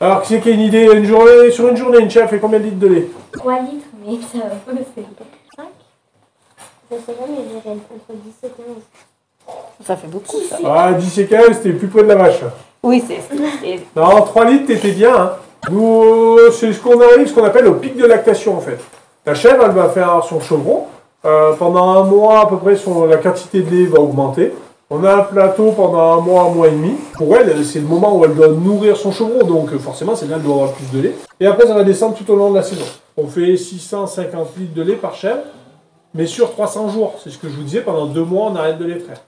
Alors, qui c'est qui a une idée une journée, Sur une journée, une chèvre fait combien de litres de lait 3 litres, mais ça va pas, c'est 5 Je sais pas, mais je dirais entre 10 et 15. Ça fait beaucoup, ça. Ah, 10 et 15, c'était plus près de la vache. Oui, c'est... Non, 3 litres, t'étais bien. Hein. Nous, euh, c'est ce qu'on arrive, ce qu'on appelle au pic de lactation, en fait. La chèvre, elle va faire son chevron. Euh, pendant un mois, à peu près, son, la quantité de lait va augmenter. On a un plateau pendant un mois, un mois et demi. Pour elle, c'est le moment où elle doit nourrir son chevron, donc euh, forcément, c'est là qu'elle doit avoir plus de lait. Et après, ça va descendre tout au long de la saison. On fait 650 litres de lait par chèvre, mais sur 300 jours. C'est ce que je vous disais, pendant deux mois, on arrête de les traire.